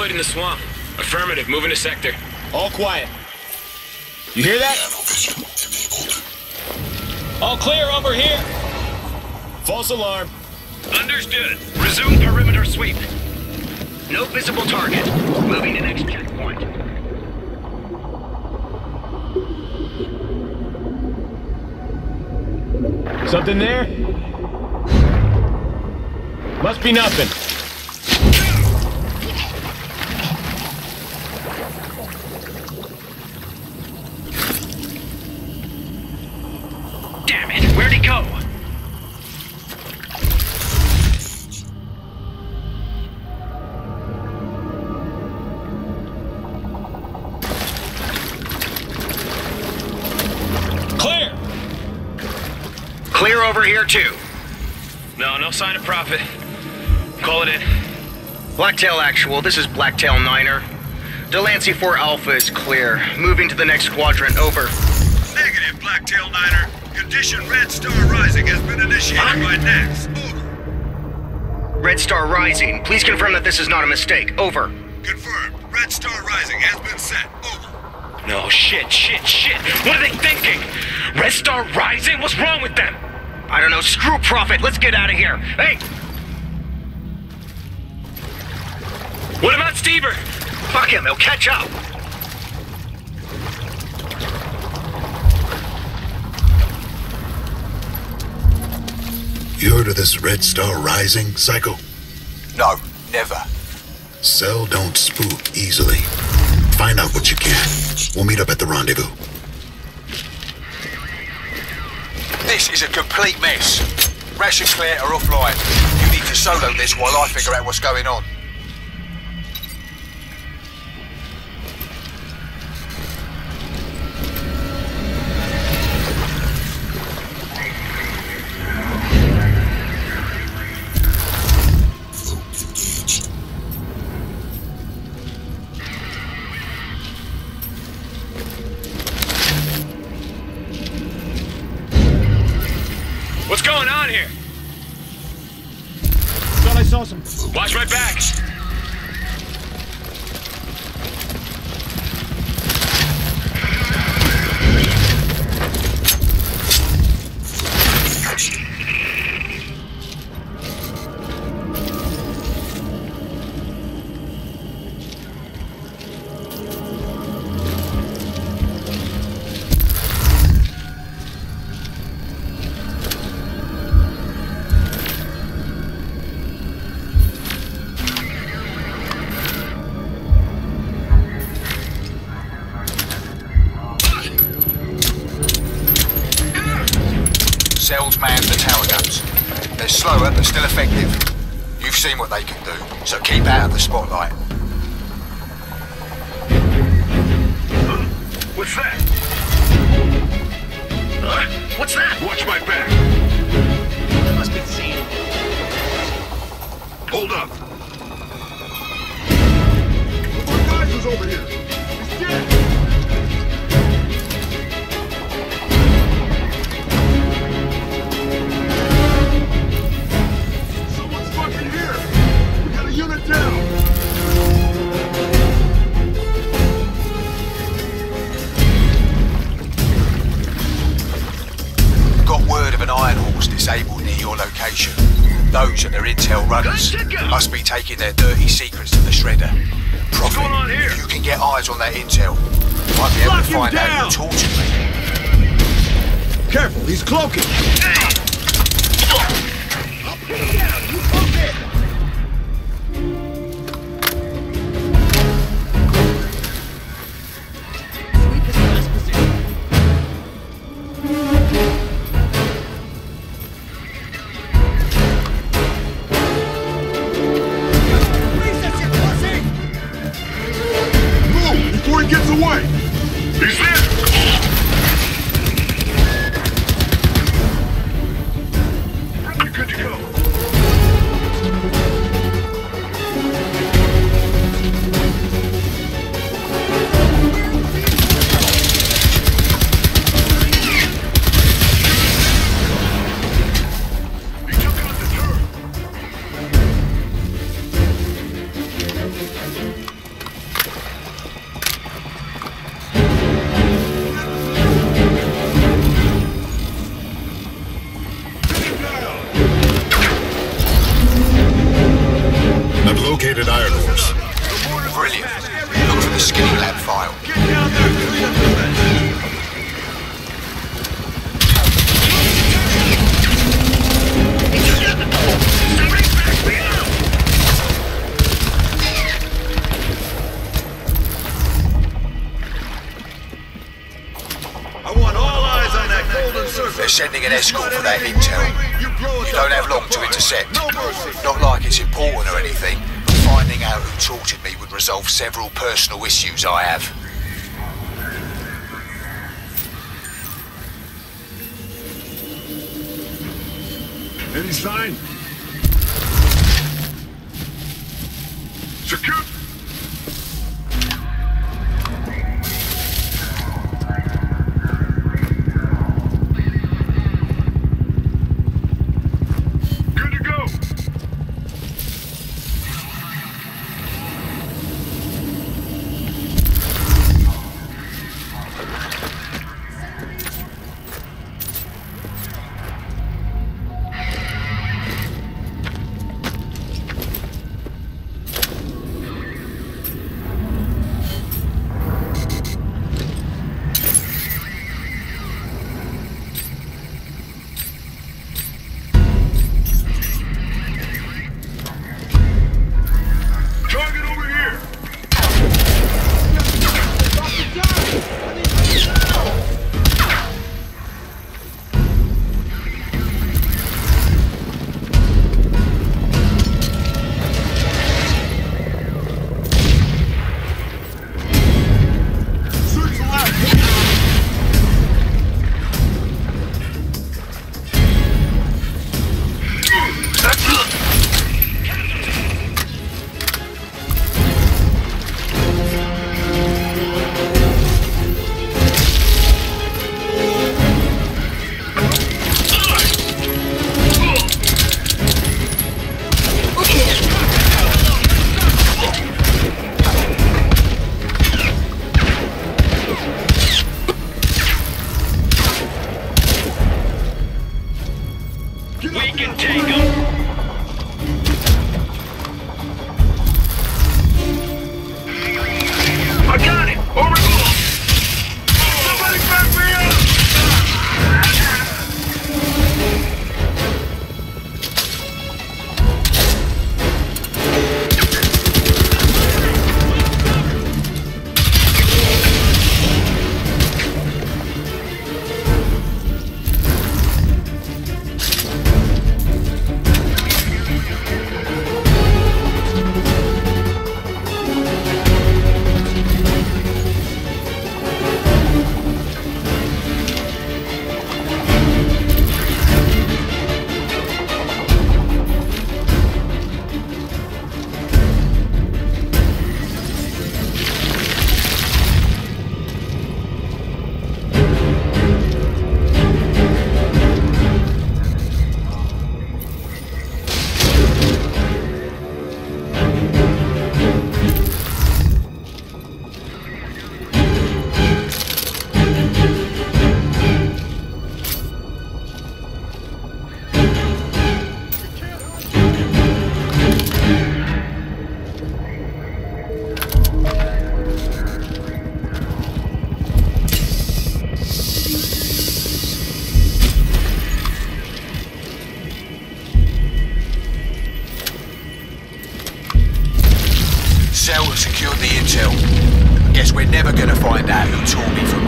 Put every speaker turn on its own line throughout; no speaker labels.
We just deployed in the swamp. Affirmative, moving to sector.
All quiet. You hear that?
All clear over here.
False alarm.
Understood. Resume perimeter sweep. No visible target. Moving to next checkpoint.
Something there? Must be nothing.
Clear
over here too.
No, no sign of Prophet. Call it in.
Blacktail Actual, this is Blacktail Niner. Delancey 4 Alpha is clear. Moving to the next quadrant, over.
Negative, Blacktail Niner. Condition Red Star Rising has been initiated by Nax. Over.
Red Star Rising, please confirm that this is not a mistake, over.
Confirmed. Red Star Rising has been set. Over.
No, shit, shit, shit. What are they thinking? Red Star Rising? What's wrong with them?
I don't know, screw Prophet, let's get out of here. Hey,
What about Stever?
fuck him, he'll catch up.
You heard of this Red Star Rising, Psycho?
No, never.
Cell don't spook easily. Find out what you can. We'll meet up at the rendezvous.
This is a complete mess. Ration clear are offline. You need to solo this while I figure out what's going on.
On here?
Thought I saw some.
Watch my back.
Cells man the tower guns. They're slower but still effective. You've seen what they can do, so keep out of the spotlight.
What's that?
Huh? What's that?
Watch my back.
That must be Zane.
Hold up. One our guys was over here.
Taking their dirty secrets to the shredder. Prophet,
going on here?
if you can get eyes on that intel, might be able
Lock
to find out
down.
who tortured me.
Careful, he's cloaking. Move
sending an escort for that intel. You don't have long to intercept. Not like it's important or anything, but finding out who tortured me would resolve several personal issues I have.
Any sign? Secure.
We can take them.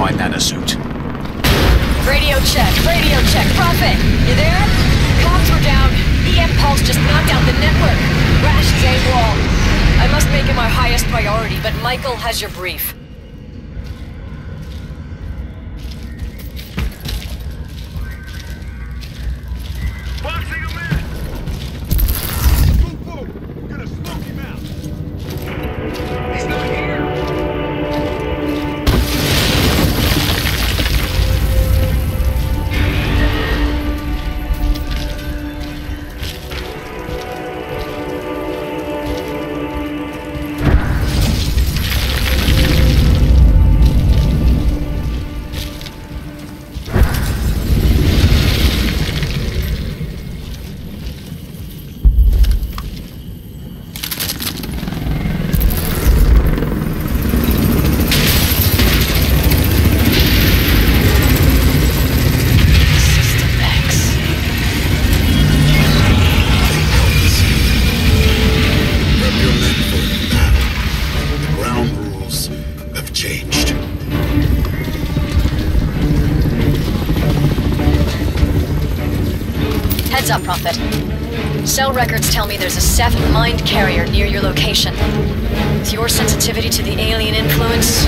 My.
Radio check, radio check. Prophet, you there? Comms were down. EM Pulse just knocked out the network. Rasch is AWOL. I must make him our highest priority, but Michael has your brief. Cell records tell me there's a Ceph mind carrier near your location. With your sensitivity to the alien influence,